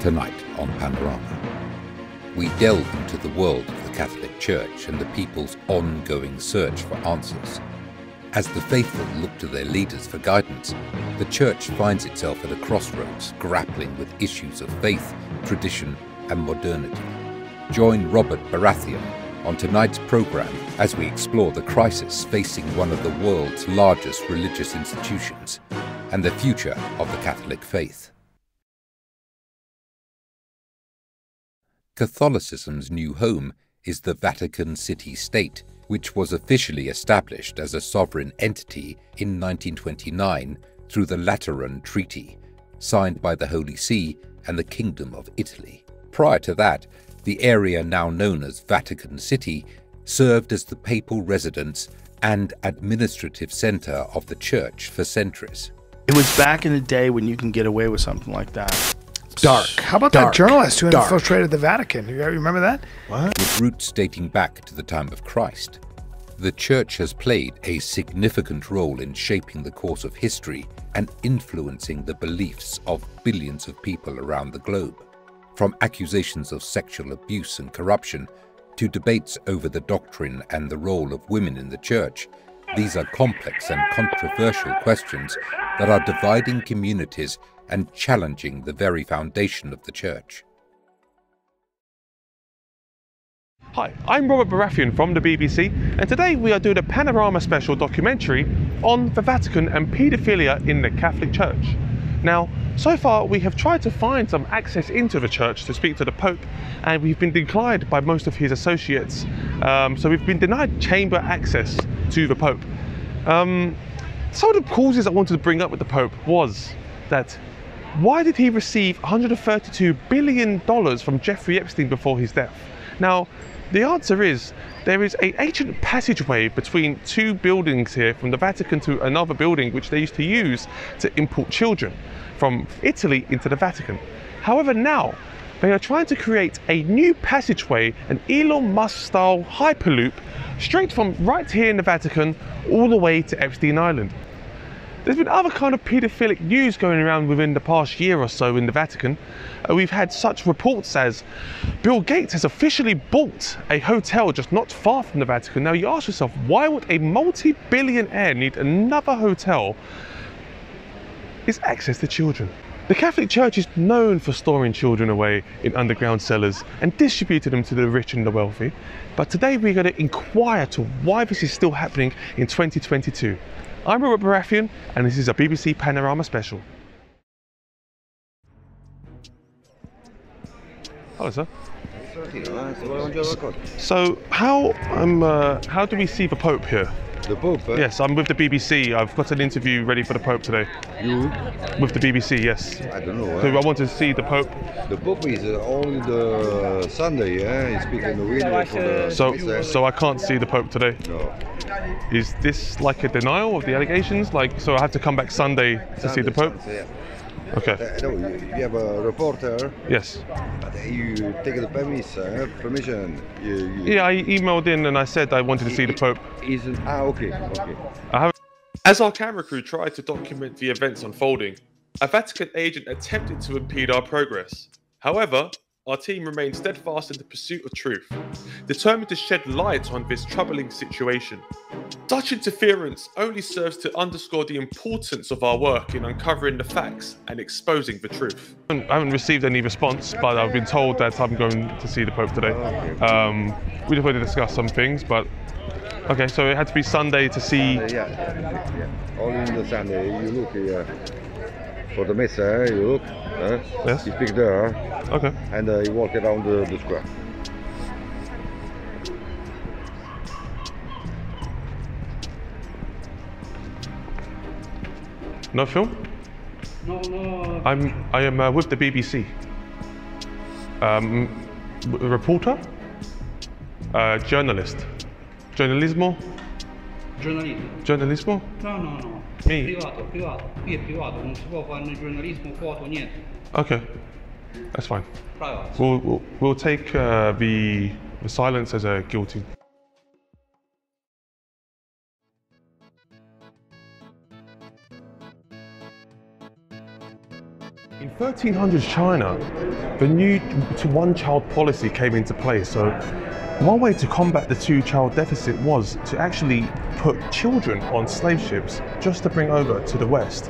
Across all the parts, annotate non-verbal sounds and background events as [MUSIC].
tonight on Panorama. We delve into the world of the Catholic Church and the people's ongoing search for answers. As the faithful look to their leaders for guidance, the Church finds itself at a crossroads, grappling with issues of faith, tradition, and modernity. Join Robert Baratheon on tonight's program as we explore the crisis facing one of the world's largest religious institutions and the future of the Catholic faith. Catholicism's new home is the Vatican City State, which was officially established as a sovereign entity in 1929 through the Lateran Treaty, signed by the Holy See and the Kingdom of Italy. Prior to that, the area now known as Vatican City served as the papal residence and administrative center of the Church for centuries. It was back in the day when you can get away with something like that. Dark. How about Dark. that journalist who Dark. infiltrated the Vatican? You remember that? What? with roots dating back to the time of Christ. The Church has played a significant role in shaping the course of history and influencing the beliefs of billions of people around the globe. From accusations of sexual abuse and corruption to debates over the doctrine and the role of women in the Church, these are complex and controversial questions that are dividing communities and challenging the very foundation of the Church. Hi, I'm Robert Baratheon from the BBC, and today we are doing a panorama special documentary on the Vatican and paedophilia in the Catholic Church. Now, so far we have tried to find some access into the church to speak to the Pope, and we've been declined by most of his associates. Um, so we've been denied chamber access to the Pope. Um, some of the causes I wanted to bring up with the Pope was that why did he receive 132 billion dollars from Jeffrey Epstein before his death? Now, the answer is there is an ancient passageway between two buildings here from the Vatican to another building which they used to use to import children from Italy into the Vatican. However, now they are trying to create a new passageway, an Elon Musk style hyperloop, straight from right here in the Vatican all the way to Epstein Island. There's been other kind of paedophilic news going around within the past year or so in the Vatican. Uh, we've had such reports as Bill Gates has officially bought a hotel just not far from the Vatican. Now you ask yourself, why would a multi-billionaire need another hotel? Is access to children. The Catholic Church is known for storing children away in underground cellars and distributing them to the rich and the wealthy. But today we're going to inquire to why this is still happening in 2022. I'm Robert Baratheon, and this is a BBC Panorama special. Hello, sir. So, how um, uh, how do we see the Pope here? The Pope? eh? Yes, I'm with the BBC. I've got an interview ready for the Pope today. You? With the BBC, yes. I don't know. So eh? I want to see the Pope. The Pope is uh, only the Sunday, yeah? He's speaking the window for the So, Missa. so I can't see the Pope today. No. Is this like a denial of the allegations? Like, so I have to come back Sunday to see the Pope? Sunday, yeah. Okay. Uh, no, you, you have a reporter, Yes. but you take the permis, uh, permission. You, you, Yeah, I emailed in and I said I wanted to see the Pope. Isn't, ah, okay, okay. I have. As our camera crew tried to document the events unfolding, a Vatican agent attempted to impede our progress. However, our team remained steadfast in the pursuit of truth, determined to shed light on this troubling situation. Such interference only serves to underscore the importance of our work in uncovering the facts and exposing the truth. I haven't received any response, but I've been told that I'm going to see the Pope today. Um, we just wanted to discuss some things, but okay, so it had to be Sunday to see. Uh, yeah, yeah, yeah. Only in the Sunday, you look here. For the Missa, eh, you look. eh? Yes. You speak there, huh? Okay. and uh, you walk around the, the square. No film? No, no. I'm I am uh, with the BBC. Um, reporter, uh, journalist, journalismo, Giornalismo. journalismo. No, no, no. Mi. Privato, privato. Qui è privato, non si può fare giornalismo, foto, niente. Okay, that's fine. Privato. We'll we'll, we'll take uh, the the silence as a guilty. In 1300s China, the new one-child policy came into place. So one way to combat the two-child deficit was to actually put children on slave ships just to bring over to the West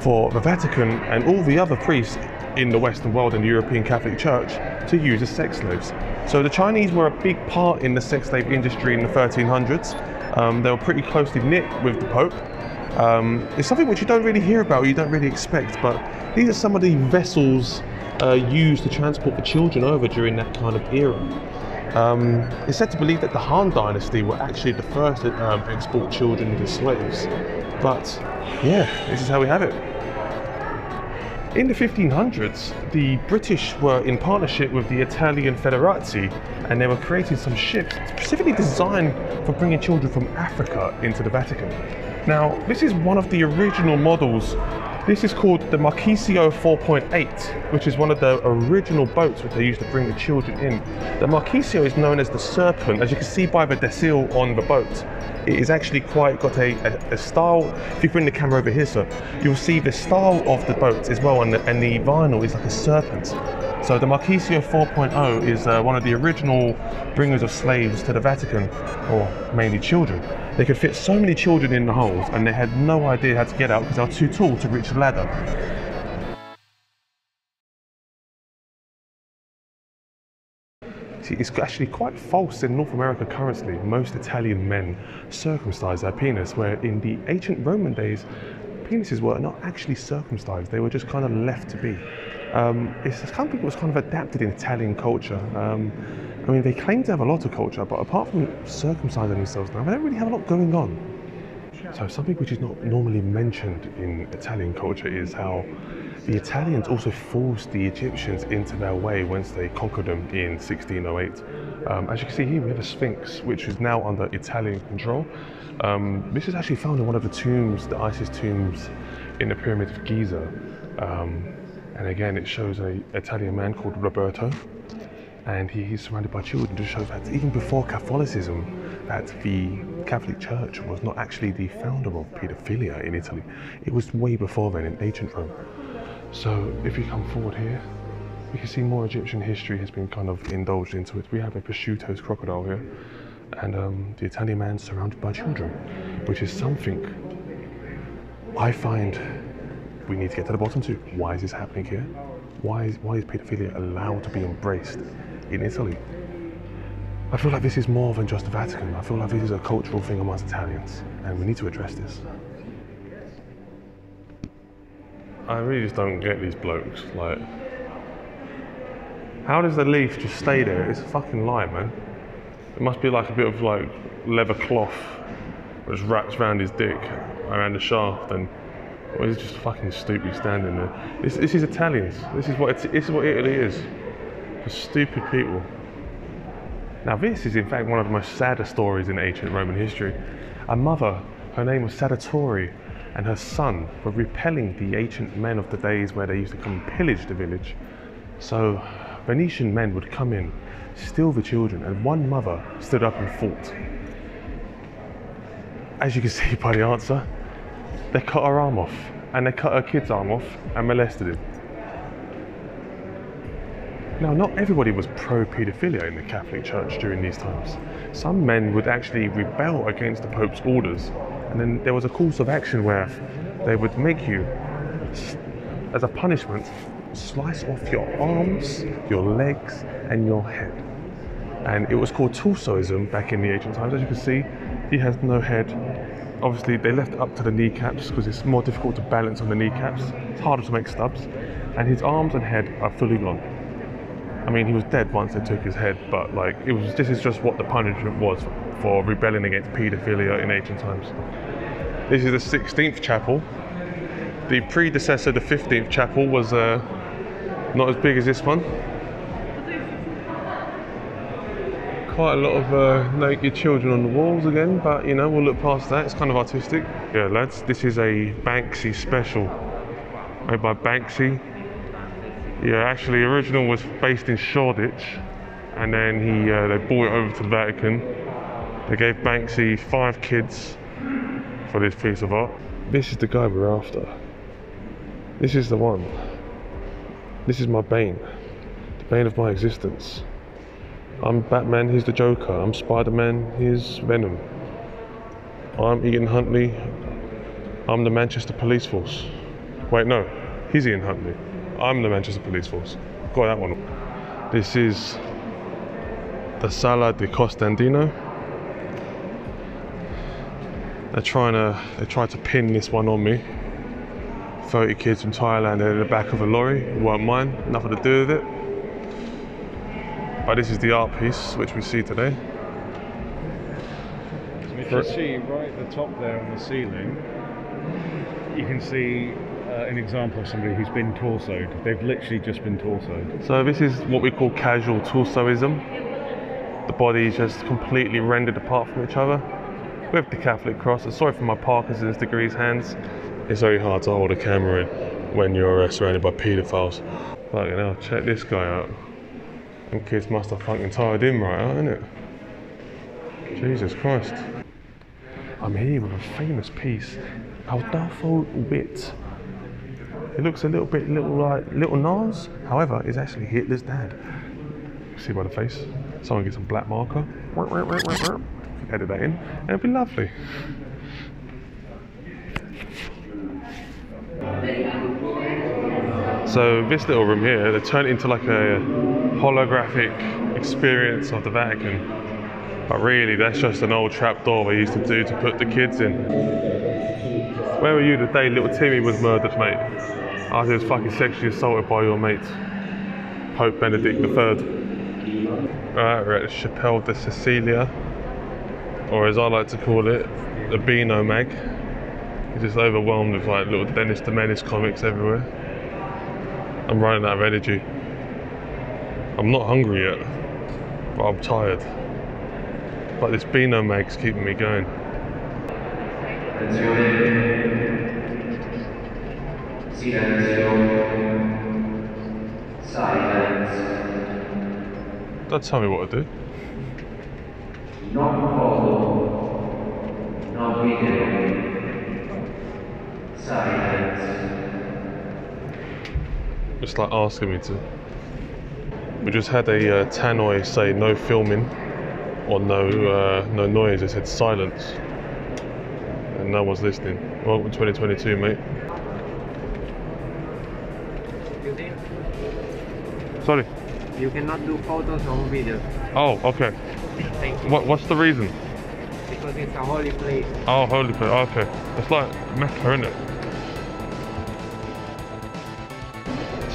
for the Vatican and all the other priests in the Western world and the European Catholic Church to use as sex slaves. So the Chinese were a big part in the sex slave industry in the 1300s. Um, they were pretty closely knit with the Pope. Um, it's something which you don't really hear about, you don't really expect, but these are some of the vessels uh, used to transport the children over during that kind of era. Um, it's said to believe that the Han Dynasty were actually the first to um, export children as slaves. But yeah, this is how we have it. In the 1500s, the British were in partnership with the Italian Federati and they were creating some ships specifically designed for bringing children from Africa into the Vatican. Now, this is one of the original models. This is called the Marquisio 4.8, which is one of the original boats that they used to bring the children in. The Marquisio is known as the Serpent, as you can see by the desil on the boat it is actually quite got a, a, a, style. If you bring the camera over here, sir, you'll see the style of the boat as well, and the, and the vinyl is like a serpent. So the Marquisio 4.0 is uh, one of the original bringers of slaves to the Vatican, or mainly children. They could fit so many children in the holes, and they had no idea how to get out because they were too tall to reach the ladder. See, it's actually quite false in North America currently. Most Italian men circumcise their penis, where in the ancient Roman days, penises were not actually circumcised, they were just kind of left to be. Um, it's something that was kind of adapted in Italian culture. Um, I mean, they claim to have a lot of culture, but apart from circumcising themselves now, they don't really have a lot going on. So, something which is not normally mentioned in Italian culture is how the Italians also forced the Egyptians into their way once they conquered them in 1608. Um, as you can see here, we have a Sphinx, which is now under Italian control. Um, this is actually found in one of the tombs, the Isis tombs in the Pyramid of Giza. Um, and again, it shows an Italian man called Roberto, and he, he's surrounded by children to show that even before Catholicism, that the Catholic Church was not actually the founder of paedophilia in Italy. It was way before then in ancient Rome. So if you come forward here, we can see more Egyptian history has been kind of indulged into it. We have a prosciutto's crocodile here, and um, the Italian man surrounded by children, which is something I find we need to get to the bottom to. Why is this happening here? Why is, why is paedophilia allowed to be embraced in Italy? I feel like this is more than just the Vatican. I feel like this is a cultural thing amongst Italians, and we need to address this. I really just don't get these blokes. Like, how does the leaf just stay there? It's a fucking lie, man. It must be like a bit of like leather cloth which wraps around his dick, around the shaft, and or is it just fucking stupid standing there? This, this is Italians. This is what this is what Italy is. For stupid people. Now this is in fact one of the most saddest stories in ancient Roman history. A mother, her name was Sadatori, and her son were repelling the ancient men of the days where they used to come and pillage the village. So Venetian men would come in, steal the children, and one mother stood up and fought. As you can [LAUGHS] see by the answer, they cut her arm off, and they cut her kid's arm off and molested him. Now, not everybody was pro paedophilia in the Catholic Church during these times. Some men would actually rebel against the Pope's orders and then there was a course of action where they would make you, as a punishment, slice off your arms, your legs, and your head. And it was called torsoism back in the ancient times. As you can see, he has no head. Obviously, they left up to the kneecaps because it's more difficult to balance on the kneecaps. It's harder to make stubs. And his arms and head are fully gone. I mean, he was dead once they took his head, but like, it was. This is just what the punishment was for rebelling against paedophilia in ancient times. This is the 16th chapel. The predecessor, the 15th chapel, was uh, not as big as this one. Quite a lot of uh, naked children on the walls again, but you know, we'll look past that. It's kind of artistic. Yeah, lads, this is a Banksy special made by Banksy. Yeah, actually, original was based in Shoreditch, and then he uh, they brought it over to the Vatican they gave Banksy five kids for this piece of art. This is the guy we're after. This is the one. This is my bane, the bane of my existence. I'm Batman, he's the Joker. I'm Spider Man, he's Venom. I'm Ian Huntley, I'm the Manchester Police Force. Wait, no, he's Ian Huntley. I'm the Manchester Police Force. Got that one. This is the Sala di Costantino. They're trying to they tried to pin this one on me. 30 kids from Thailand in the back of a lorry. It weren't mine, nothing to do with it. But this is the art piece which we see today. If you see right at the top there on the ceiling, you can see uh, an example of somebody who's been torsoed. They've literally just been torsoed. So this is what we call casual torsoism. The body is just completely rendered apart from each other. With the Catholic cross, and sorry for my Parkinson's degrees hands. It's very hard to hold a camera in when you're uh, surrounded by paedophiles. Fucking hell, check this guy out. Them kids must have fucking tired him right out, innit? Jesus Christ. I'm here with a famous piece, Adolfo Witt. It looks a little bit little like little Nas, however, it's actually Hitler's dad. See by the face. Someone get some black marker. Edit that in, and it'd be lovely. So this little room here, they turned it into like a holographic experience of the Vatican. But really, that's just an old trap door they used to do to put the kids in. Where were you the day little Timmy was murdered, mate? After he was fucking sexually assaulted by your mate, Pope Benedict III. Right, we're at the Chapelle de Cecilia, or as I like to call it, the Beano Mag. It's just overwhelmed with like little Dennis the Menace comics everywhere. I'm running out of energy. I'm not hungry yet, but I'm tired. But this Beano Mag's keeping me going. Don't tell me what to do. It's like asking me to. We just had a uh, tannoy say no filming or no uh, no noise. It said silence, and no one's listening. Welcome 2022, mate. Sorry. You cannot do photos or videos. Oh, okay. Thank you. What what's the reason? Because it's a holy place. Oh, holy place. Okay, it's like Mecca, isn't it?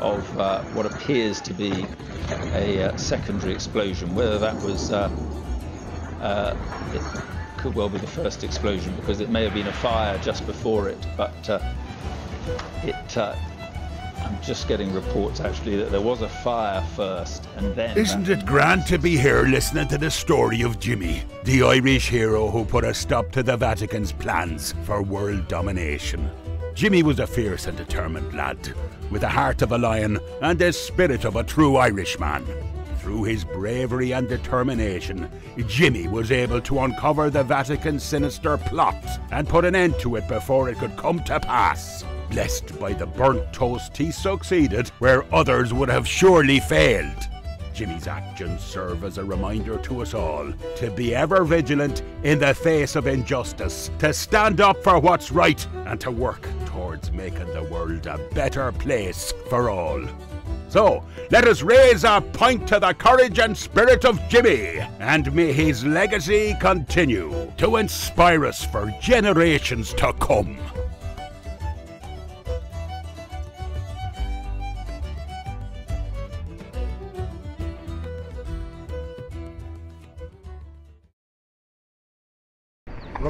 of uh, what appears to be a uh, secondary explosion. Whether that was, uh, uh, it could well be the first explosion because it may have been a fire just before it, but uh, it. Uh, I'm just getting reports actually that there was a fire first and then. Isn't it grand to be here listening to the story of Jimmy, the Irish hero who put a stop to the Vatican's plans for world domination? Jimmy was a fierce and determined lad, with the heart of a lion and the spirit of a true Irishman. Through his bravery and determination, Jimmy was able to uncover the Vatican's sinister plot and put an end to it before it could come to pass. Blessed by the burnt toast, he succeeded where others would have surely failed. Jimmy's actions serve as a reminder to us all to be ever vigilant in the face of injustice, to stand up for what's right, and to work towards making the world a better place for all. So, let us raise our pint to the courage and spirit of Jimmy, and may his legacy continue to inspire us for generations to come.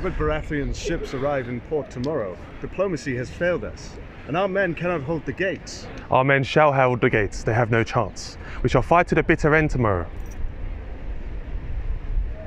Robert Baratheon's ships arrive in port tomorrow. Diplomacy has failed us. and our men cannot hold the gates. Our men shall hold the gates, they have no chance. We shall fight to the bitter end tomorrow.